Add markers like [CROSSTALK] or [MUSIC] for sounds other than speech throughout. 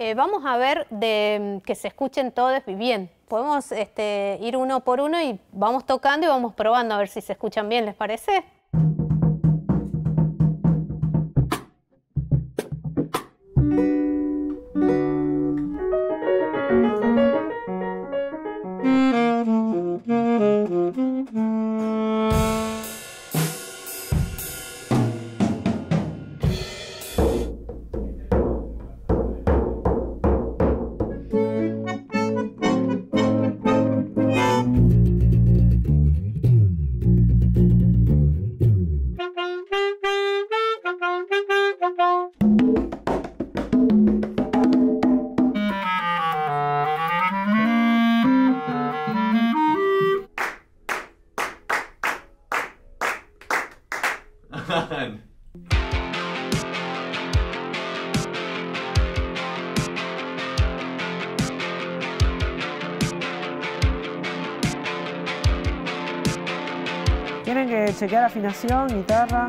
Eh, vamos a ver de que se escuchen todos bien. Podemos este, ir uno por uno y vamos tocando y vamos probando a ver si se escuchan bien, ¿les parece? [LAUGHS] Tienen que chequear afinación, guitarra.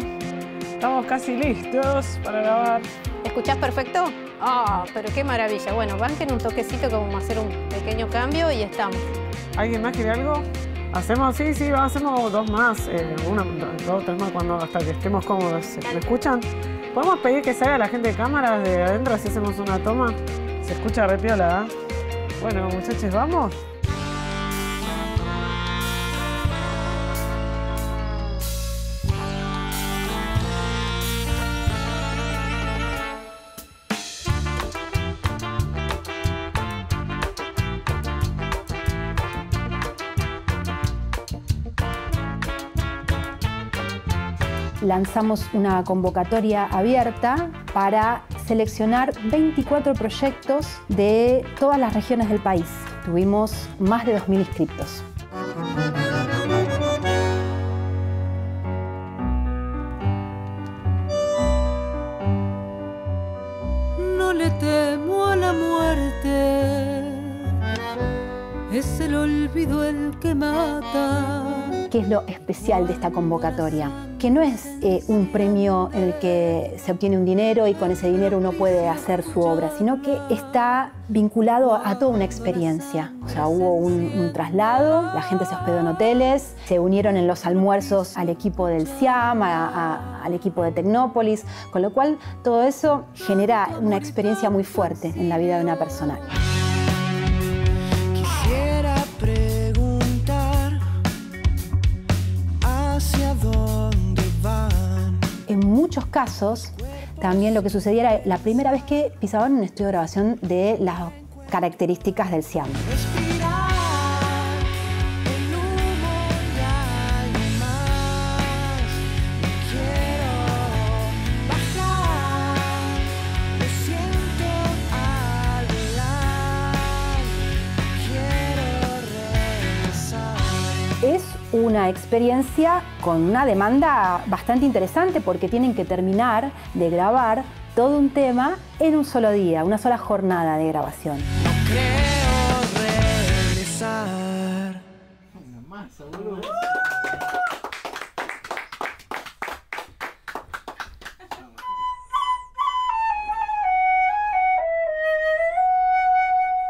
Estamos casi listos para grabar. ¿Escuchás perfecto? Ah, pero qué maravilla. Bueno, banquen un toquecito como hacer un pequeño cambio y estamos. ¿Alguien más quiere algo? Hacemos, sí, sí, hacemos dos más, eh, una, dos, tres más cuando, hasta que estemos cómodos. ¿Me escuchan? ¿Podemos pedir que salga la gente de cámaras de adentro si hacemos una toma? Se escucha re piola, ¿eh? Bueno, muchachos, ¿vamos? Lanzamos una convocatoria abierta para seleccionar 24 proyectos de todas las regiones del país. Tuvimos más de 2.000 inscriptos. No le temo a la muerte, es el olvido el que mata. ¿Qué es lo especial de esta convocatoria? Que no es eh, un premio en el que se obtiene un dinero y con ese dinero uno puede hacer su obra, sino que está vinculado a toda una experiencia. O sea, hubo un, traslado, la gente se hospedó en hoteles, se unieron en los almuerzos al equipo del CIAM, al equipo de Tecnópolis, con lo cual todo eso genera una experiencia muy fuerte en la vida de una persona. Muchos casos, también lo que sucedía era la primera vez que pisaban un estudio de grabación de las características del CIAM. Una experiencia con una demanda bastante interesante porque tienen que terminar de grabar todo un tema en un solo día, una sola jornada de grabación.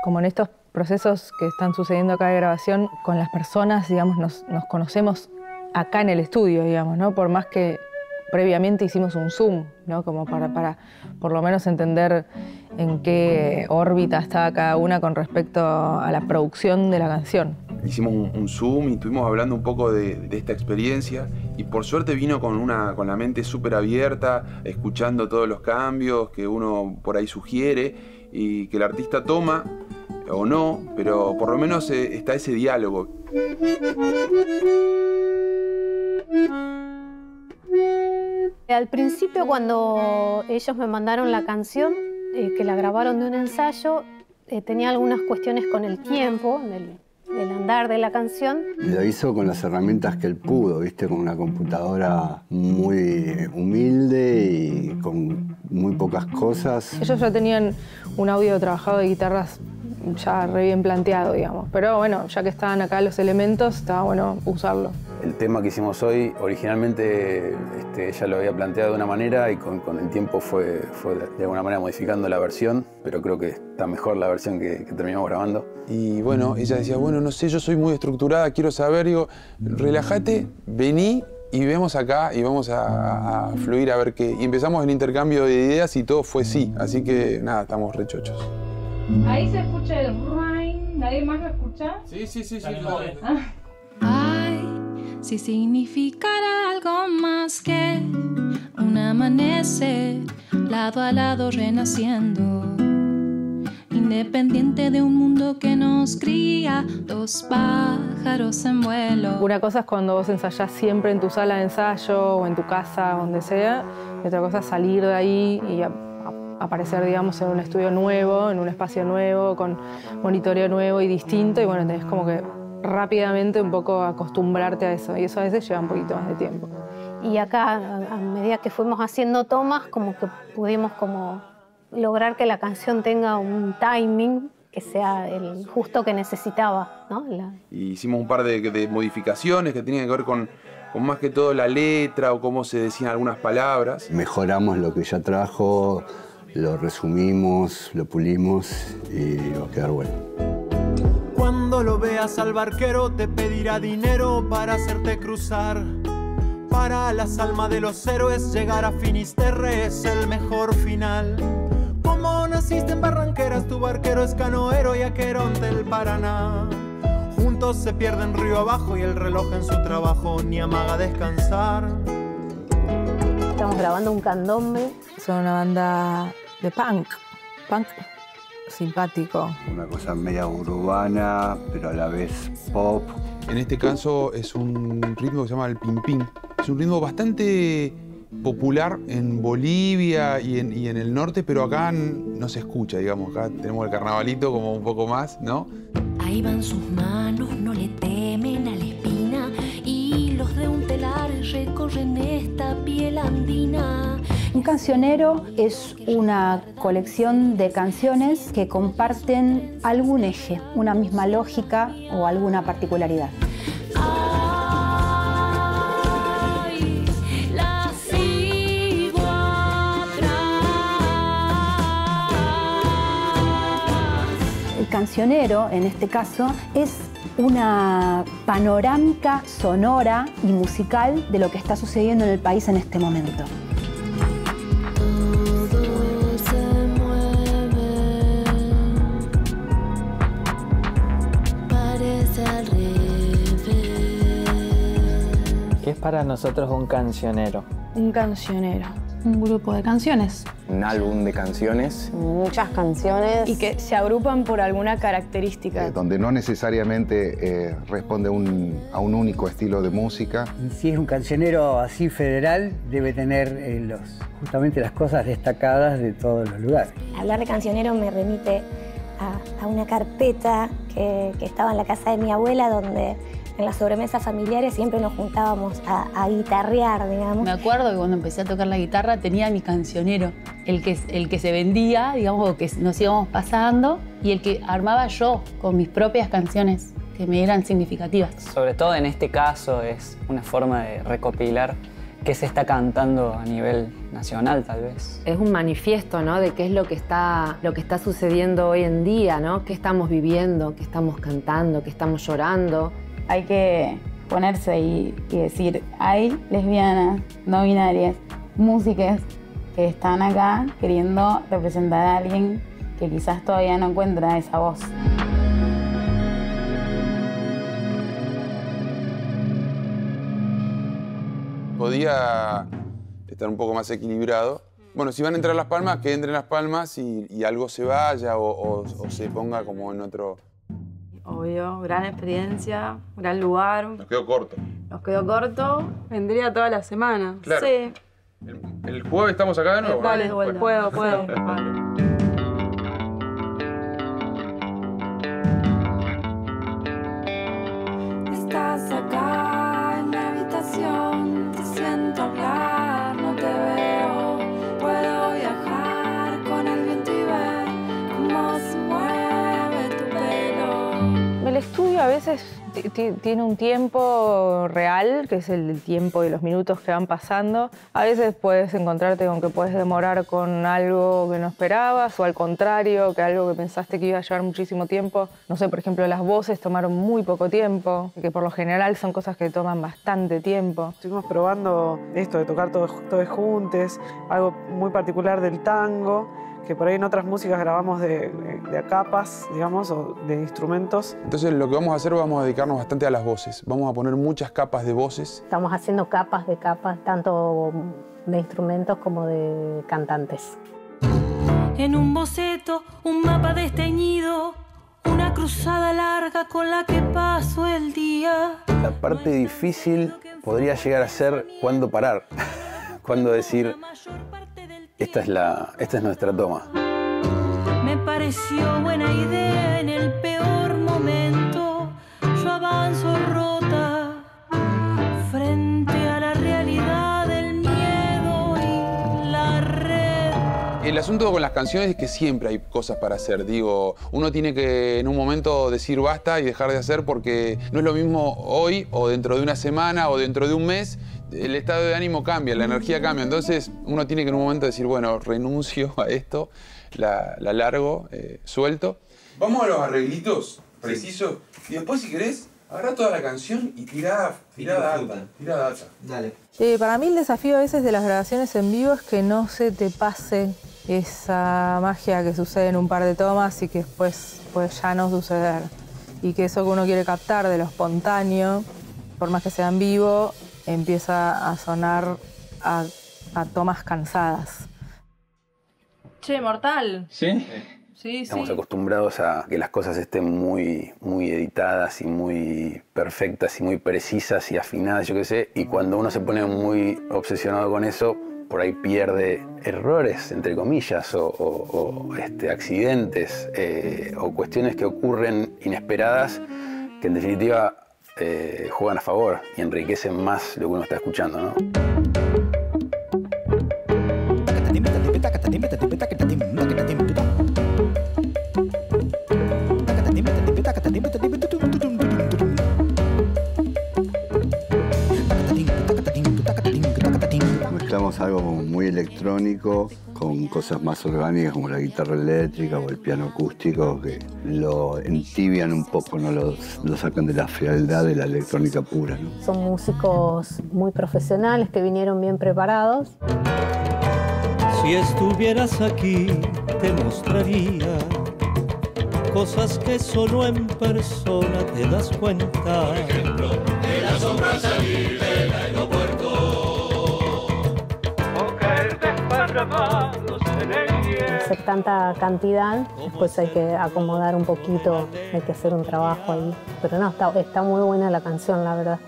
Como en estos procesos que están sucediendo acá de grabación, con las personas, digamos, nos, conocemos acá en el estudio, digamos, ¿no? Por más que previamente hicimos un Zoom, ¿no? Como para, para por lo menos entender en qué órbita estaba cada una con respecto a la producción de la canción. Hicimos un, Zoom y estuvimos hablando un poco de, esta experiencia y por suerte vino con, una, con la mente súper abierta, escuchando todos los cambios que uno por ahí sugiere y que el artista toma o no, pero por lo menos eh, está ese diálogo. Al principio cuando ellos me mandaron la canción, eh, que la grabaron de un ensayo, eh, tenía algunas cuestiones con el tiempo, del, andar de la canción. Lo hizo con las herramientas que él pudo, ¿viste? Con una computadora muy humilde y con muy pocas cosas. Ellos ya tenían un audio trabajado de guitarras ya re bien planteado, digamos. Pero bueno, ya que estaban acá los elementos, estaba bueno usarlo. El tema que hicimos hoy, originalmente este, ella lo había planteado de una manera y con, el tiempo fue, fue, de alguna manera modificando la versión, pero creo que está mejor la versión que, terminamos grabando. Y bueno, ella decía, bueno, no sé, yo soy muy estructurada, quiero saber, digo, relájate, vení y vemos acá y vamos a, fluir a ver qué. Y empezamos el intercambio de ideas y todo fue sí, así que nada, estamos rechochos. Ahí se escucha el rain, ¿nadie más lo escucha? Sí, sí, sí, sí. Ay, si significara algo más que un amanecer lado a lado renaciendo. Independiente de un mundo que nos cría, dos pájaros en vuelo. Una cosa es cuando vos ensayás siempre en tu sala de ensayo o en tu casa, donde sea, y otra cosa es salir de ahí y aparecer, digamos, en un estudio nuevo, en un espacio nuevo, con monitoreo nuevo y distinto, y bueno, tenés como que rápidamente un poco acostumbrarte a eso y eso a veces lleva un poquito más de tiempo. Y acá, a medida que fuimos haciendo tomas, como que pudimos como lograr que la canción tenga un timing que sea el justo que necesitaba. ¿no? hicimos un par de, modificaciones que tenían que ver con, con, más que todo la letra o cómo se decían algunas palabras. Mejoramos lo que ya trajo, lo resumimos, lo pulimos y va a quedar bueno. Cuando lo veas al barquero te pedirá dinero para hacerte cruzar. Para las almas de los héroes llegar a Finisterre es el mejor final. Como naciste en Barranqueras, tu barquero es canoero y aqueronte del Paraná. Juntos se pierden río abajo y el reloj en su trabajo ni amaga descansar. Estamos grabando un candombe. Son una banda de punk. Punk simpático. Una cosa media urbana, pero a la vez pop. En este caso es un ritmo que se llama el pim pim. Es un ritmo bastante popular en Bolivia y en, el norte, pero acá no se escucha, digamos. Acá tenemos el carnavalito como un poco más, ¿no? Ahí van sus manos, no le Un cancionero es una colección de canciones que comparten algún eje, una misma lógica o alguna particularidad. cancionero, en este caso, es una panorámica sonora y musical de lo que está sucediendo en el país en este momento. ¿Qué es para nosotros un cancionero? Un cancionero un grupo de canciones. Un álbum de canciones. Muchas canciones. Y que se agrupan por alguna característica. Eh, donde no necesariamente eh, responde a un único estilo de música. si es un cancionero así federal, debe tener eh, los, justamente las cosas destacadas de todos los lugares. Hablar de cancionero me remite a, una carpeta que, que estaba en la casa de mi abuela donde en las sobremesas familiares siempre nos juntábamos a, guitarrear, digamos. Me acuerdo que cuando empecé a tocar la guitarra tenía mi cancionero, el que, el que se vendía, digamos, que nos íbamos pasando, y el que armaba yo con mis propias canciones que me eran significativas. Sobre todo en este caso es una forma de recopilar qué se está cantando a nivel nacional tal vez. Es un manifiesto, ¿no? De qué es lo que está, lo que está sucediendo hoy en día, ¿no? ¿Qué estamos viviendo? ¿Qué estamos cantando? ¿Qué estamos llorando? Hay que ponerse y, decir, hay lesbianas, no binarias, músicas que están acá queriendo representar a alguien que quizás todavía no encuentra esa voz. Podía estar un poco más equilibrado. Bueno, si van a entrar las palmas, que entren las palmas y, algo se vaya o se ponga como en otro, Obvio, gran experiencia, gran lugar. Nos quedó corto. Nos quedó corto. Vendría toda la semana. Claro. Sí. El, jueves estamos acá de nuevo. Vale, puedo, puedo. [LAUGHS] Estás acá estudio a veces ti- ti- tiene un tiempo real, que es el tiempo y los minutos que van pasando. A veces puedes encontrarte con que puedes demorar con algo que no esperabas o al contrario, que algo que pensaste que iba a llevar muchísimo tiempo. No sé, por ejemplo, las voces tomaron muy poco tiempo, que por lo general son cosas que toman bastante tiempo. Estuvimos probando esto de tocar todos juntos, algo muy particular del tango, que por ahí en otras músicas grabamos de, de a capas, digamos, o de instrumentos. Entonces lo que vamos a hacer, vamos a dedicarnos bastante a las voces. Vamos a poner muchas capas de voces. Estamos haciendo capas de capas, tanto de instrumentos como de cantantes. En un boceto, un mapa desteñido, una cruzada larga con la que paso el día. La parte difícil podría llegar a ser cuándo parar, [LAUGHS] cuándo decir, esta es, la, esta es nuestra toma. Me pareció buena idea en el peor momento. Yo avanzo rota frente a la realidad del miedo y la red. El asunto con las canciones es que siempre hay cosas para hacer. Digo, uno tiene que en un momento decir basta y dejar de hacer porque no es lo mismo hoy o dentro de una semana o dentro de un mes. El estado de ánimo cambia, la energía cambia. Entonces uno tiene que en un momento decir, bueno, renuncio a esto, la, la largo, eh, suelto. Vamos a los arreglitos precisos y después si querés, agarra toda la canción y tirá, tirá data. Tirá data. Dale. Eh, para mí el desafío a veces de las grabaciones en vivo es que no se te pase esa magia que sucede en un par de tomas y que después pues ya no suceder. Y que eso que uno quiere captar de lo espontáneo, por más que sea en vivo, empieza a sonar a, a tomas cansadas. Che, mortal. ¿Sí? Sí, Estamos sí. acostumbrados a que las cosas estén muy, muy editadas y muy perfectas y muy precisas y afinadas, yo qué sé, y cuando uno se pone muy obsesionado con eso, por ahí pierde errores, entre comillas, o, o- o, este, accidentes eh, o cuestiones que ocurren inesperadas que en definitiva eh, juegan a favor y enriquecen más lo que uno está escuchando, ¿no? Electrónico con cosas más orgánicas como la guitarra eléctrica o el piano acústico que lo entibian un poco, no lo, lo sacan de la frialdad de la electrónica pura. ¿no? Son músicos muy profesionales que vinieron bien preparados. Si estuvieras aquí, te mostraría cosas que solo en persona te das cuenta. Por ejemplo, De la sombra al salir Hacer tanta cantidad, pues hay que acomodar un poquito, hay que hacer un trabajo ahí. Pero no, está, está muy buena la canción, la verdad.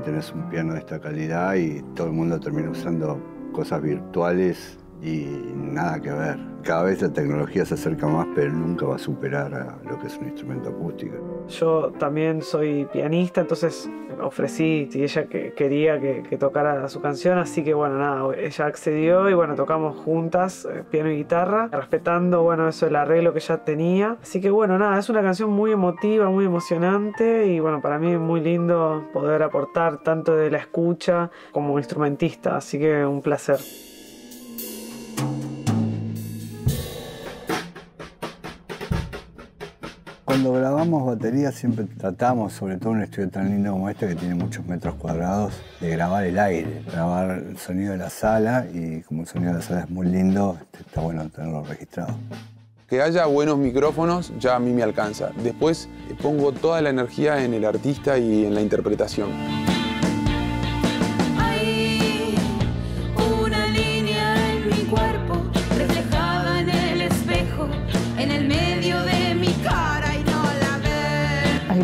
Siempre tenés un piano de esta calidad y todo el mundo termina usando cosas virtuales y nada que ver. Cada vez la tecnología se acerca más, pero nunca va a superar a lo que es un instrumento acústico. Yo también soy pianista, entonces ofrecí si ella que quería que, que tocara su canción, así que bueno, nada, ella accedió y bueno, tocamos juntas, eh, piano y guitarra, respetando bueno eso el arreglo que ella tenía. Así que bueno, nada, es una canción muy emotiva, muy emocionante y bueno, para mí es muy lindo poder aportar tanto de la escucha como instrumentista, así que un placer. Cuando grabamos batería siempre tratamos, sobre todo en un estudio tan lindo como este que tiene muchos metros cuadrados, de grabar el aire, grabar el sonido de la sala y como el sonido de la sala es muy lindo, este, está bueno tenerlo registrado. Que haya buenos micrófonos ya a mí me alcanza. Después eh, pongo toda la energía en el artista y en la interpretación.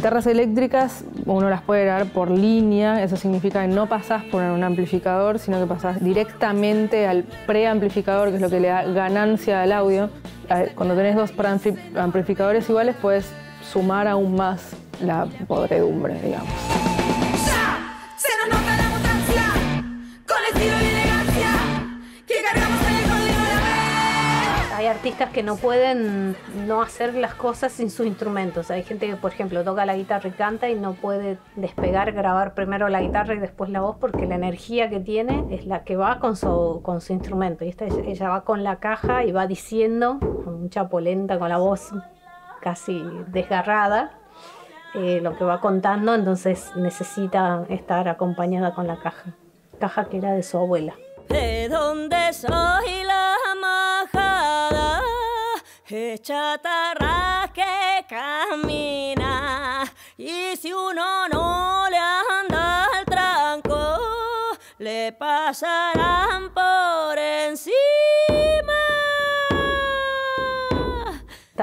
Guitarras eléctricas uno las puede grabar por línea, eso significa que no pasás por un amplificador, sino que pasás directamente al preamplificador, que es lo que le da ganancia al audio. Cuando tenés dos amplificadores iguales, puedes sumar aún más la podredumbre, digamos. Artistas que no pueden no hacer las cosas sin sus instrumentos. Hay gente que, por ejemplo, toca la guitarra y canta y no puede despegar, grabar primero la guitarra y después la voz porque la energía que tiene es la que va con su, con su instrumento. Y esta, ella va con la caja y va diciendo, con mucha polenta, con la voz casi desgarrada, eh, lo que va contando, entonces necesita estar acompañada con la caja. Caja que era de su abuela. ¿De dónde soy la majada? Chatarra que camina. Y si uno no le anda al tranco, le pasarán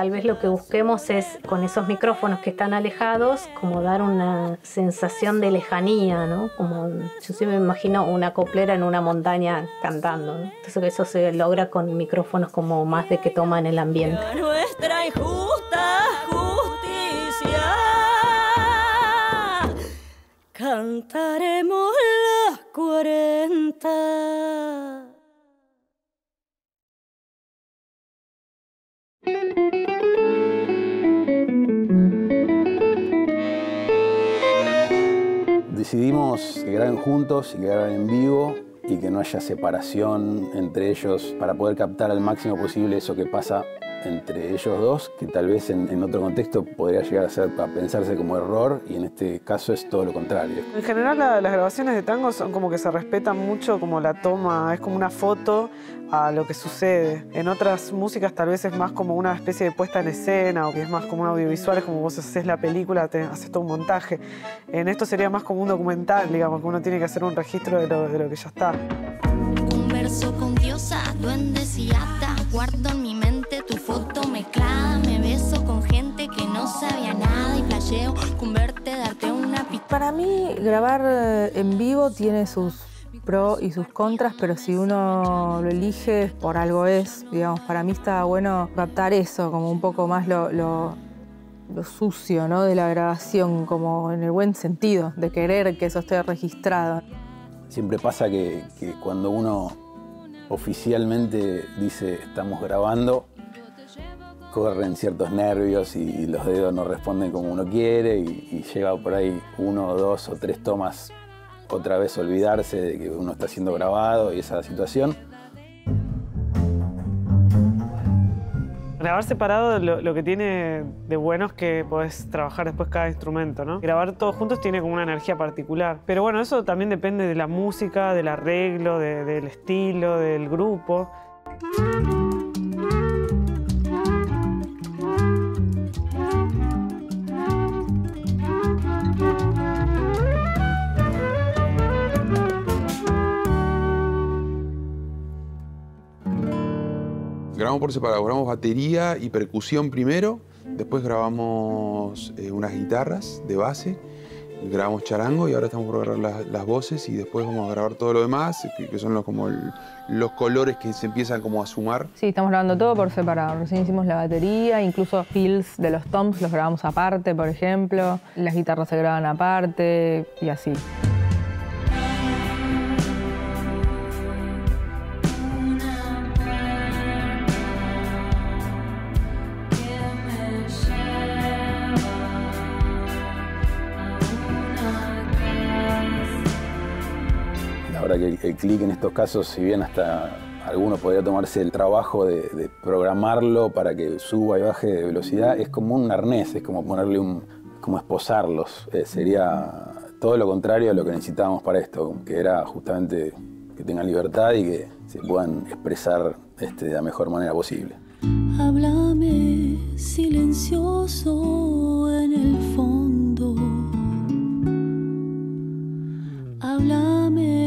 Tal vez lo que busquemos es, con esos micrófonos que están alejados, como dar una sensación de lejanía, ¿no? Como yo siempre me imagino una coplera en una montaña cantando, ¿no? Entonces eso se logra con micrófonos como más de que toman el ambiente. Nuestra injusta justicia. Cantaremos las cuarenta. Decidimos que graben juntos y que graben en vivo y que no haya separación entre ellos para poder captar al máximo posible eso que pasa entre ellos dos, que tal vez en, otro contexto podría llegar a ser a pensarse como error y en este caso es todo lo contrario. En general las grabaciones de tango son como que se respetan mucho como la toma, es como una foto a lo que sucede. En otras músicas tal vez es más como una especie de puesta en escena o que es más como un audiovisual, es como vos haces la película, te haces todo un montaje. En esto sería más como un documental, digamos, que uno tiene que hacer un registro de lo, de lo que ya está. Converso con diosas, duendes y hadas, guardo en mi mezclada, me beso con gente que no sabía nada y flasheo con verte darte una pista. Para mí grabar eh, en vivo tiene sus pros y sus contras, pero si uno lo elige por algo es, digamos, para mí está bueno captar eso, como un poco más lo, lo, lo sucio ¿no? de la grabación, como en el buen sentido, de querer que eso esté registrado. Siempre pasa que, que cuando uno oficialmente dice estamos grabando, corren ciertos nervios y los dedos no responden como uno quiere y, y llega por ahí uno, o dos o tres tomas otra vez olvidarse de que uno está siendo grabado y esa situación. Grabar separado lo, que tiene de bueno es que podés trabajar después cada instrumento, ¿no? Grabar todos juntos tiene como una energía particular. Pero bueno, eso también depende de la música, del arreglo, de, del estilo, del grupo. Grabamos por separado, grabamos batería y percusión primero, después grabamos eh, unas guitarras de base, grabamos charango y ahora estamos por grabar las, voces y después vamos a grabar todo lo demás, que, son los, como los colores que se empiezan como a sumar. Sí, estamos grabando todo por separado. Recién hicimos la batería, incluso fills de los toms los grabamos aparte, por ejemplo. Las guitarras se graban aparte y así. El, clic en estos casos, si bien hasta alguno podría tomarse el trabajo de, de, programarlo para que suba y baje de velocidad, es como un arnés, es como ponerle un, como esposarlos. Eh, sería todo lo contrario a lo que necesitábamos para esto, que era justamente que tengan libertad y que se puedan expresar este, de la mejor manera posible. Háblame silencioso en el fondo. Háblame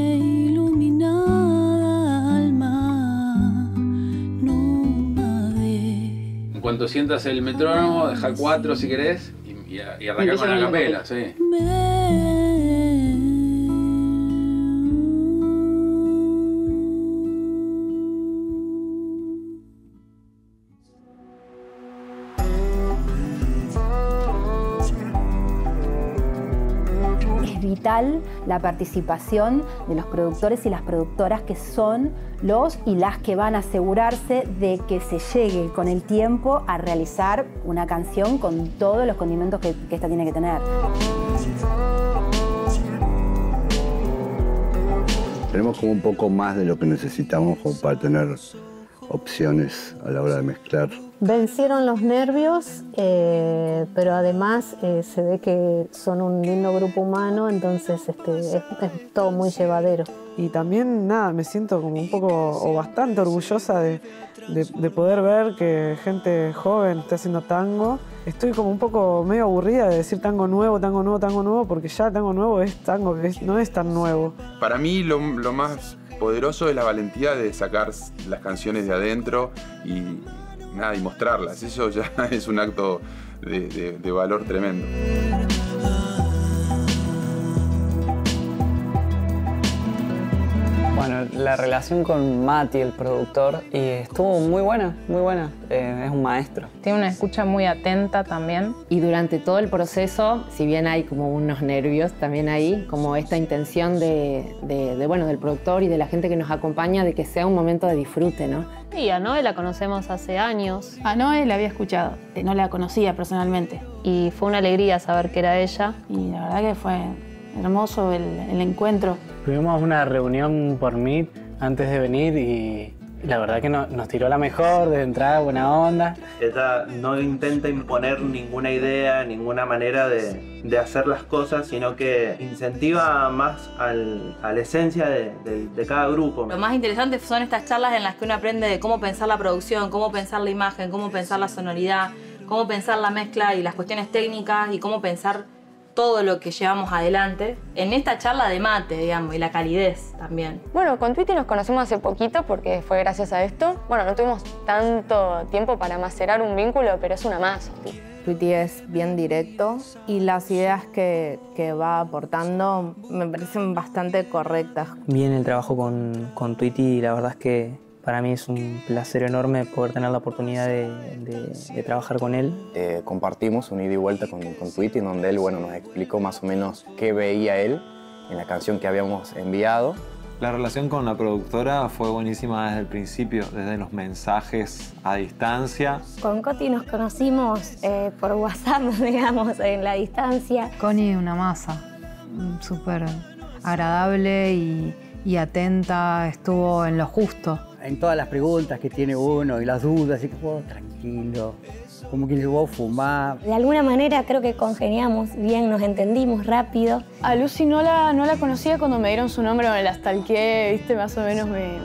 200 el metrónomo, deja 4 si querés y, y, y arrancar con la capela, sí. La participación de los productores y las productoras que son los y las que van a asegurarse de que se llegue con el tiempo a realizar una canción con todos los condimentos que, que esta tiene que tener. Tenemos como un poco más de lo que necesitamos para tener opciones a la hora de mezclar. Vencieron los nervios, eh, pero además eh, se ve que son un lindo grupo humano, entonces este, es, es todo muy llevadero. Y también, nada, me siento como un poco o bastante orgullosa de, de- de poder ver que gente joven está haciendo tango. Estoy como un poco medio aburrida de decir tango nuevo, tango nuevo, tango nuevo, porque ya tango nuevo es tango que es- no es tan nuevo. Para mí lo, lo más poderoso es la valentía de sacar las canciones de adentro y nada, y mostrarlas. Eso ya [LAUGHS] es un acto de, de- de valor tremendo. Bueno, la relación con Mati, el productor, y estuvo muy buena, muy buena. Eh, es un maestro. Tiene una escucha muy atenta también. Y durante todo el proceso, si bien hay como unos nervios, también hay como esta intención de, de- de, bueno, del productor y de la gente que nos acompaña de que sea un momento de disfrute, ¿no? Y a Noé la conocemos hace años. A Noé la había escuchado, eh, no la conocía personalmente. Y fue una alegría saber que era ella. Y la verdad que fue hermoso el, el encuentro. Tuvimos una reunión por Meet antes de venir y la verdad que no- nos tiró la mejor, de entrada buena onda. Ella no intenta imponer ninguna idea, ninguna manera de, de hacer las cosas, sino que incentiva más al- a la esencia de, de- de cada grupo. Lo más interesante son estas charlas en las que uno aprende de cómo pensar la producción, cómo pensar la imagen, cómo pensar la sonoridad, cómo pensar la mezcla y las cuestiones técnicas y cómo pensar todo lo que llevamos adelante en esta charla de mate, digamos, y la calidez también. Bueno, con Twitty nos conocimos hace poquito porque fue gracias a esto. Bueno, no tuvimos tanto tiempo para macerar un vínculo, pero es una más. Tweety es bien directo y las ideas que, que va aportando me parecen bastante correctas. Bien el trabajo con, con Tweety y la verdad es que para mí es un placer enorme poder tener la oportunidad de, de- de trabajar con él. Eh, compartimos un ida y vuelta con, con Tweety, en donde él bueno, nos explicó más o menos qué veía él en la canción que habíamos enviado. La relación con la productora fue buenísima desde el principio, desde los mensajes a distancia. Con Coti nos conocimos eh, por WhatsApp, [LAUGHS] digamos, en la distancia. Connie una masa, súper agradable y, y atenta, estuvo en lo justo. En todas las preguntas que tiene uno y las dudas, y que oh, tranquilo, como que llegó a fumar. De alguna manera creo que congeniamos bien, nos entendimos rápido. A Lucy no la, no la conocía cuando me dieron su nombre, me la stalkeé, viste, más o menos me,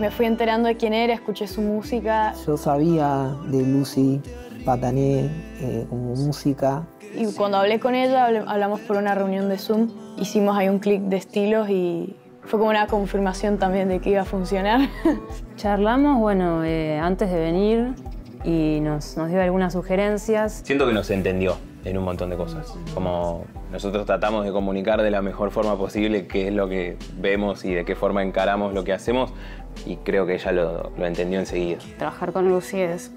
me fui enterando de quién era, escuché su música. Yo sabía de Lucy Patané eh, como música. Y cuando hablé con ella, hablamos por una reunión de Zoom, hicimos ahí un clic de estilos y fue como una confirmación también de que iba a funcionar. [LAUGHS] Charlamos, bueno, eh, antes de venir y nos, nos dio algunas sugerencias. Siento que nos entendió en un montón de cosas. Como nosotros tratamos de comunicar de la mejor forma posible qué es lo que vemos y de qué forma encaramos lo que hacemos y creo que ella lo, lo entendió enseguida. Trabajar con Lucy es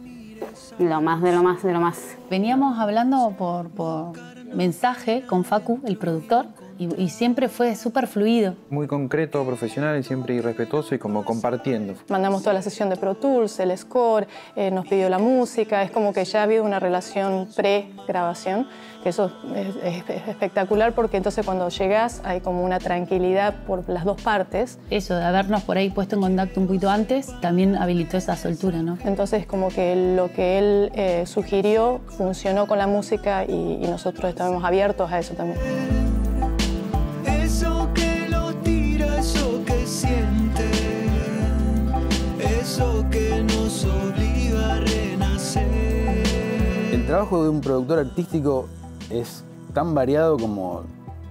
lo más de lo más de lo más. Veníamos hablando por, por mensaje con Facu, el productor, y, y siempre fue súper fluido. Muy concreto, profesional y siempre respetuoso y como compartiendo. Mandamos toda la sesión de Pro Tools, el score, eh, nos pidió la música, es como que ya ha habido una relación pre-grabación, que eso es, es- es espectacular porque entonces cuando llegas hay como una tranquilidad por las dos partes. Eso, de habernos por ahí puesto en contacto un poquito antes, también habilitó esa soltura, ¿no? Entonces como que lo que él eh, sugirió funcionó con la música y, y nosotros estamos abiertos a eso también. El trabajo de un productor artístico es tan variado como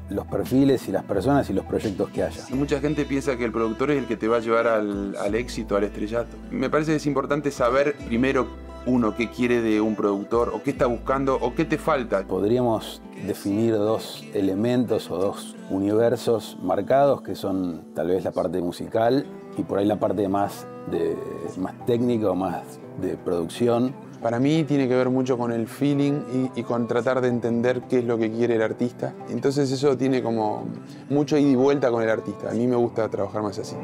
los perfiles y las personas y los proyectos que haya. Mucha gente piensa que el productor es el que te va a llevar al, al éxito, al estrellato. Me parece que es importante saber primero uno qué quiere de un productor o qué está buscando o qué te falta. Podríamos definir dos elementos o dos universos marcados que son tal vez la parte musical y por ahí la parte más, de, más técnica o más de producción. Para mí tiene que ver mucho con el feeling y, con tratar de entender qué es lo que quiere el artista. Entonces eso tiene como mucho ida y vuelta con el artista. A mí me gusta trabajar más así.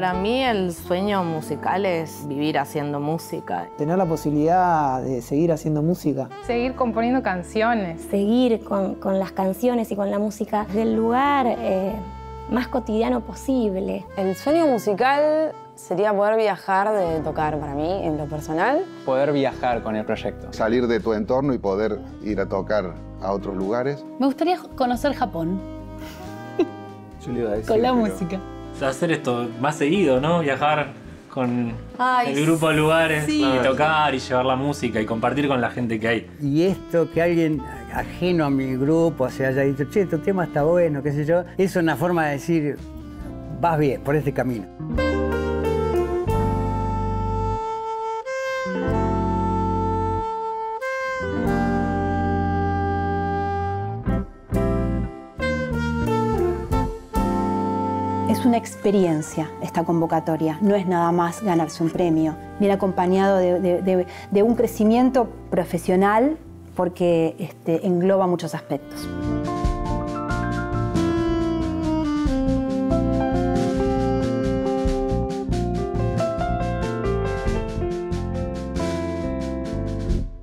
Para mí el sueño musical es vivir haciendo música. Tener la posibilidad de seguir haciendo música. Seguir componiendo canciones. Seguir con, con las canciones y con la música del lugar eh, más cotidiano posible. El sueño musical sería poder viajar de tocar para mí, en lo personal. Poder viajar con el proyecto. Salir de tu entorno y poder ir a tocar a otros lugares. Me gustaría conocer Japón. Yo le iba a decir, con la pero- música. Hacer esto más seguido, ¿no? Viajar con Ay, el grupo a lugares sí. y tocar y llevar la música y compartir con la gente que hay. Y esto que alguien ajeno a mi grupo se haya dicho, che, tu tema está bueno, qué sé yo, es una forma de decir, vas bien, por este camino. Experiencia esta convocatoria, no es nada más ganarse un premio. Viene acompañado de, un crecimiento profesional porque este, engloba muchos aspectos.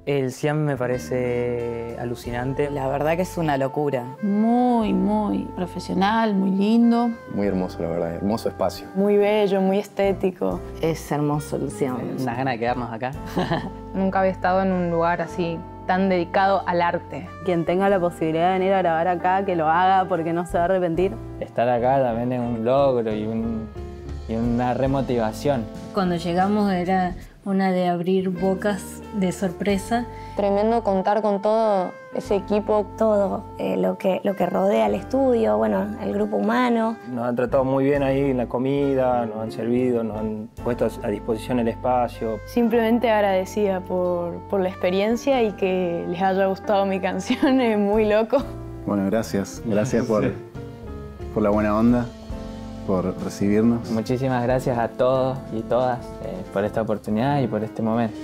El CIAM me parece alucinante. La verdad que es una locura. Muy, muy profesional, muy lindo. Muy hermoso, la verdad, hermoso espacio. Muy bello, muy estético. Es hermoso el Ciam. Unas ganas de quedarnos acá. [LAUGHS] Nunca había estado en un lugar así tan dedicado al arte. Quien tenga la posibilidad de venir a grabar acá, que lo haga porque no se va a arrepentir. Estar acá también es un logro y, un- y una remotivación. Cuando llegamos era una de abrir bocas de sorpresa. Tremendo contar con todo ese equipo. Todo eh, lo, que, lo que rodea el estudio, bueno, el grupo humano. Nos han tratado muy bien ahí en la comida, nos han servido, nos han puesto a disposición el espacio. Simplemente agradecida por, por la experiencia y que les haya gustado mi [LAUGHS] canción, es muy loco. Bueno, gracias. Gracias por, por la buena onda, por recibirnos. Muchísimas gracias a todos y todas eh, por esta oportunidad y por este momento.